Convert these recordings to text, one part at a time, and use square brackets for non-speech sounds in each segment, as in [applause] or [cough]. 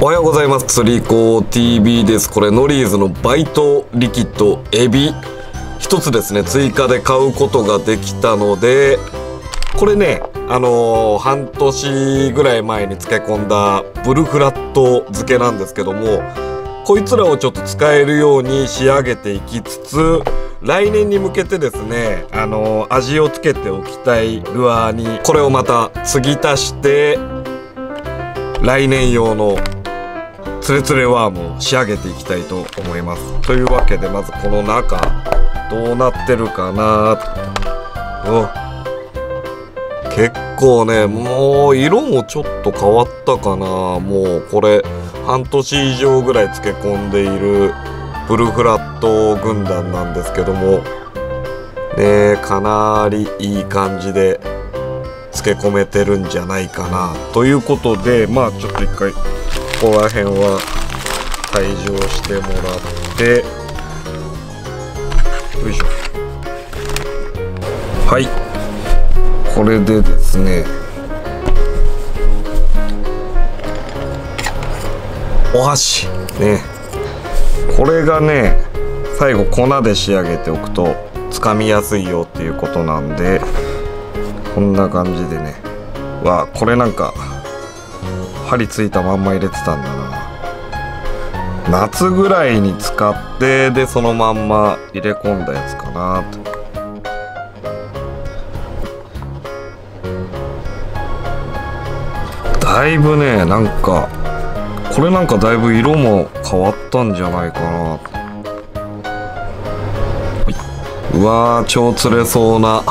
おはようございます。釣り子 TV です。これノリーズのバイトリキッドエビ。一つですね追加で買うことができたのでこれねあのー、半年ぐらい前に漬け込んだブルフラット漬けなんですけどもこいつらをちょっと使えるように仕上げていきつつ来年に向けてですねあのー、味をつけておきたいルアーにこれをまた継ぎ足して来年用のつれつれワームを仕上げていきたいと思います。というわけでまずこの中どうなってるかなと。結構ねもう色もちょっと変わったかな。もうこれ半年以上ぐらい漬け込んでいるブルフラット軍団なんですけども。ねかなりいい感じで漬け込めてるんじゃないかな。ということでまあちょっと一回ここら辺は退場してもらって。よいしょ。はい。これでですね。お箸。ね。これがね最後粉で仕上げておくとつかみやすいよっていうことなんでこんな感じでね。わこれなんか針ついたまんま入れてたんだな。夏ぐらいに使ってでそのまんま入れ込んだやつかな。とだいぶねなんかこれなんかだいぶ色も変わったんじゃないかな。うわー超釣れそうな。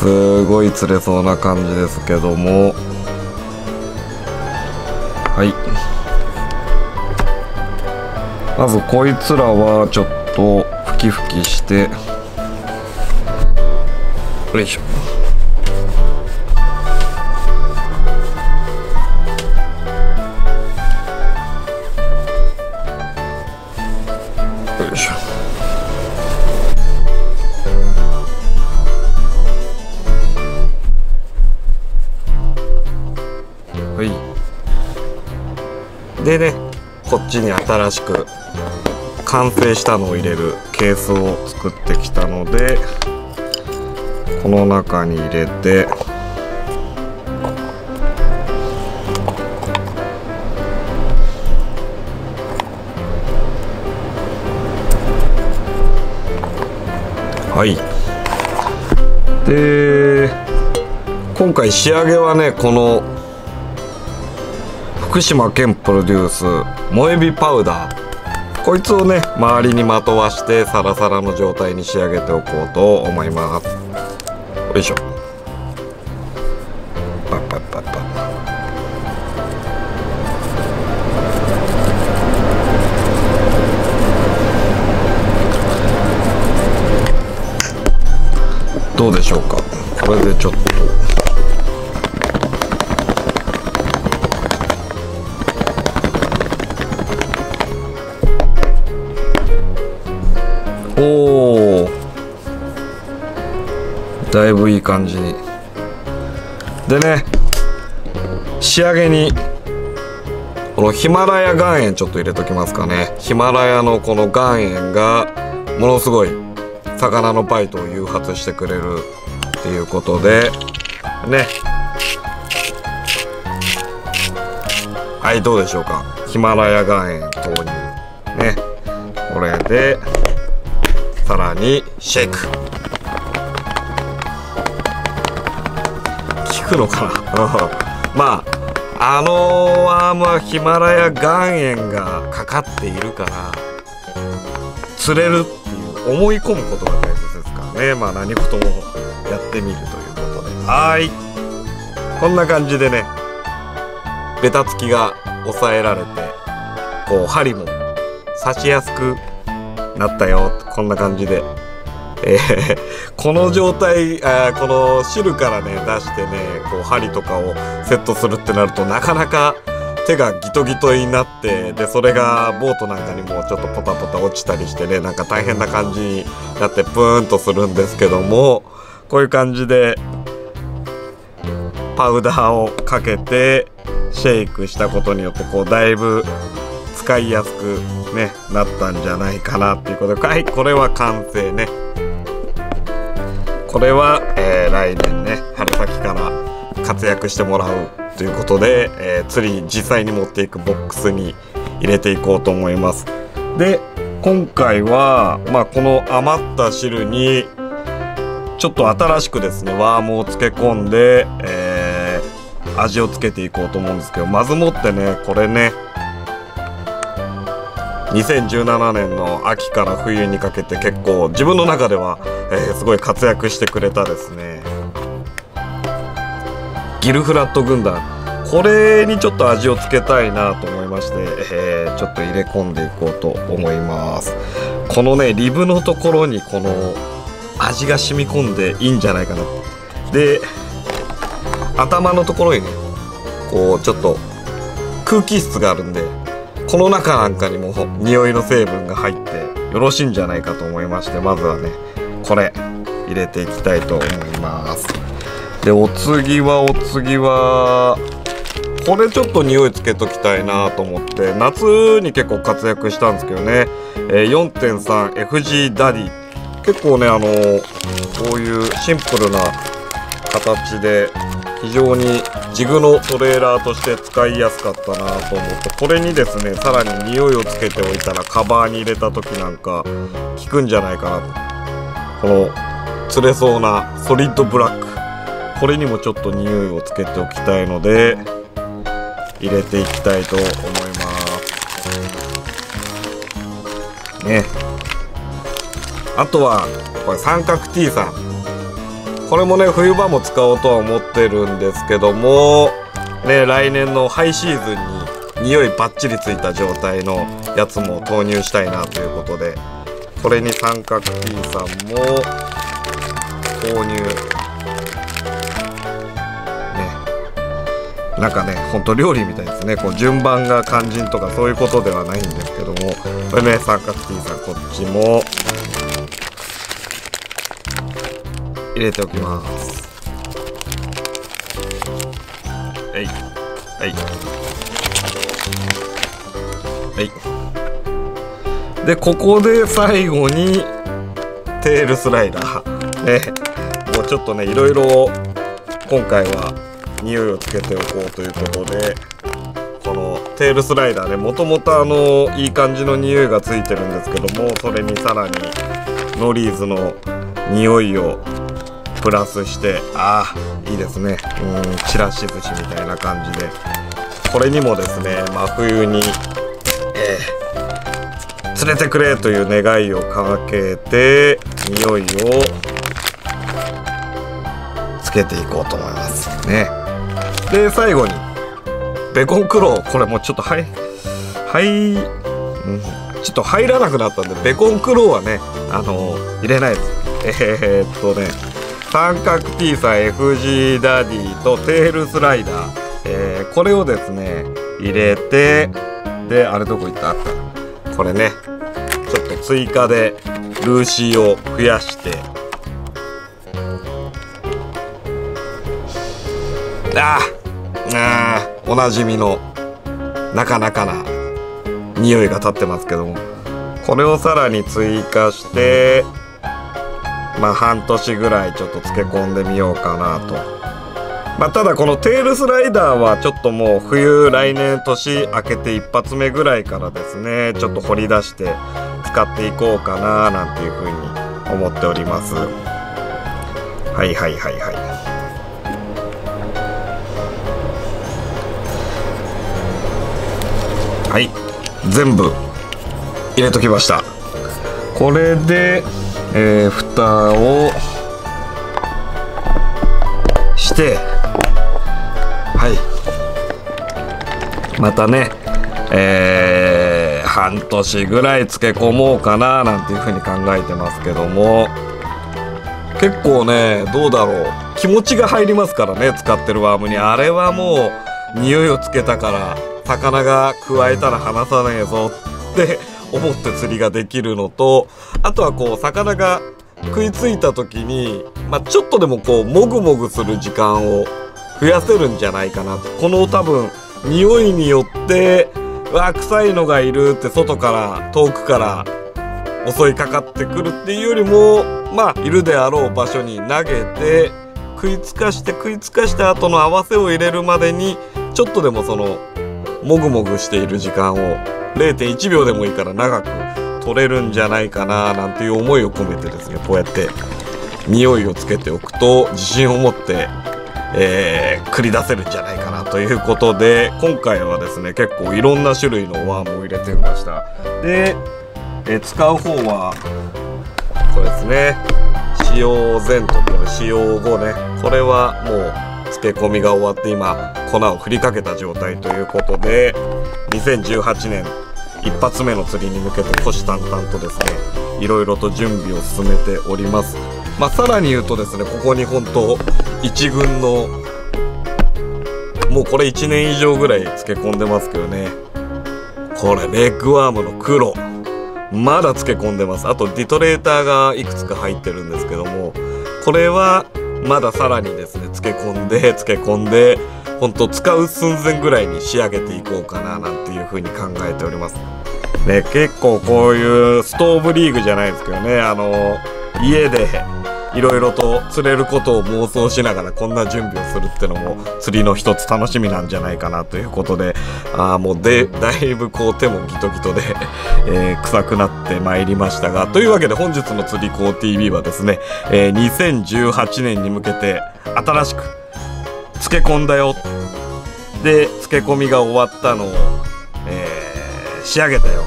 すごい釣れそうな感じですけども。はい。まずこいつらはちょっとふきふきして。よいしょ。でねこっちに新しく完成したのを入れるケースを作ってきたのでこの中に入れてはい。で今回仕上げはねこの福島県プロデュース萌えびパウダー。こいつをね周りにまとわしてサラサラの状態に仕上げておこうと思います。よいしょ。パッパッパッパッ。どうでしょうか。これでちょっと。おおだいぶいい感じに。でね仕上げにこのヒマラヤ岩塩ちょっと入れときますかね。ヒマラヤのこの岩塩がものすごい魚のバイトを誘発してくれるっていうことでね。はいどうでしょうか。ヒマラヤ岩塩投入ね。これでさらにシェイク。効くのかな？[laughs] まああのワームはヒマラヤ岩塩がかかっているから釣れるっていう思い込むことが大切ですからね。まあ何事もやってみるということで。はい。こんな感じでねベタつきが抑えられてこう針も刺しやすくなったよこんな感じで、えー、この状態あこの汁からね出してねこう針とかをセットするってなるとなかなか手がギトギトになってでそれがボートなんかにもちょっとポタポタ落ちたりしてねなんか大変な感じになってプーンとするんですけどもこういう感じでパウダーをかけてシェイクしたことによってこうだいぶ使いやすくねなったんじゃないかなっていうこと。ではいこれは完成ね。これは、えー、来年ね春先から活躍してもらうということで、えー、釣り実際に持っていくボックスに入れていこうと思います。で今回は、まあ、この余った汁にちょっと新しくですねワームを漬け込んで、えー、味をつけていこうと思うんですけどまずもってねこれね2017年の秋から冬にかけて結構自分の中では、えー、すごい活躍してくれたですね。ギルフラット軍団。これにちょっと味をつけたいなと思いまして、えー、ちょっと入れ込んでいこうと思います。このねリブのところにこの味が染み込んでいいんじゃないかな。で頭のところにねこうちょっと空気質があるんでこの中なんかにも匂いの成分が入ってよろしいんじゃないかと思いましてまずはねこれ入れていきたいと思います。でお次はお次はこれちょっと匂いつけときたいなと思って夏に結構活躍したんですけどね、え、4.3FG ダディ。結構ねあのこういうシンプルな形で非常にジグのトレーラーとして使いやすかったなと思ってこれにですねさらに匂いをつけておいたらカバーに入れた時なんか効くんじゃないかなとこの釣れそうなソリッドブラックこれにもちょっと匂いをつけておきたいので入れていきたいと思います。ね。あとはこれ三角 T さん。これもね冬場も使おうとは思ってるんですけどもね来年のハイシーズンに匂いバッチリついた状態のやつも投入したいなということでこれに三角 T さんも投入。ね。なんかねほんと料理みたいですね。こう順番が肝心とかそういうことではないんですけどもこれね三角 T さんこっちも。入れておきます。はい。はい。はい。でここで最後にテールスライダー。ね。もうちょっとねいろいろ今回は匂いをつけておこうということでこのテールスライダーねもともとあのいい感じの匂いがついてるんですけどもそれにさらにノリーズの匂いをプラスしてああいいですね。うんちらし寿司みたいな感じで。これにもですね真冬に、えー、連れてくれという願いをかけて匂いをつけていこうと思いますね。で最後にベコンクローこれもちょっとはいはい、うん、ちょっと入らなくなったんでベコンクローはねあのー、入れないです。えー、っとね三角 T さん FG ダディとテールスライダー、えー、これをですね入れてであれどこ行った？あったこれねちょっと追加でルーシーを増やして。ああおなじみのなかなかな匂いが立ってますけども。これをさらに追加してまあ半年ぐらいちょっと漬け込んでみようかなと。まあ、ただこのテールスライダーはちょっともう冬来年年明けて一発目ぐらいからですねちょっと掘り出して使っていこうかななんていうふうに思っております。はいはいはいはい。はい全部入れときました。これでえー、蓋をしてはい。またねえー、半年ぐらい漬け込もうかななんていうふうに考えてますけども。結構ねどうだろう。気持ちが入りますからね使ってるワームに。あれはもう匂いをつけたから魚が加えたら離さねえぞって思って釣りができるのとあとはこう魚が食いついた時に、まあ、ちょっとでもこうもぐもぐする時間を増やせるんじゃないかなと。この多分匂いによってうわ臭いのがいるって外から遠くから襲いかかってくるっていうよりもまあいるであろう場所に投げて食いつかして食いつかした後の合わせを入れるまでにちょっとでもそのもぐもぐしている時間を0.1秒でもいいから長く取れるんじゃないかななんていう思いを込めてですねこうやって匂いをつけておくと自信を持ってえー、繰り出せるんじゃないかなということで今回はですね結構いろんな種類のワームを入れてみました。で、えー、使う方はこれですね。使用前とこれ使用後ね。これはもう漬け込みが終わって今粉を振りかけた状態ということで2018年一発目の釣りに向けて虎視眈々とですねいろいろと準備を進めております。まあさらに言うとですねここに本当一軍のもうこれ1年以上ぐらい漬け込んでますけどね。これレッグワームの黒。まだ漬け込んでます。あとディトレーターがいくつか入ってるんですけどもこれはまださらにですね漬け込んで [laughs] 漬け込んでほんと使う寸前ぐらいに仕上げていこうかななんていう風に考えております。ね結構こういうストーブリーグじゃないですけどねあの家でいろいろと釣れることを妄想しながらこんな準備をするってのも釣りの一つ楽しみなんじゃないかなということであもうでだいぶこう手もギトギトで、[laughs] えー、臭くなってまいりましたがというわけで本日の釣り子 TV はですね、えー、2018年に向けて新しく漬け込んだよ。で漬け込みが終わったのを、えー、仕上げたよ。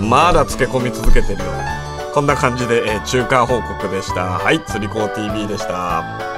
まだ漬け込み続けてるよ。こんな感じで、えー、中間報告でした。はい、釣り子 TV でした。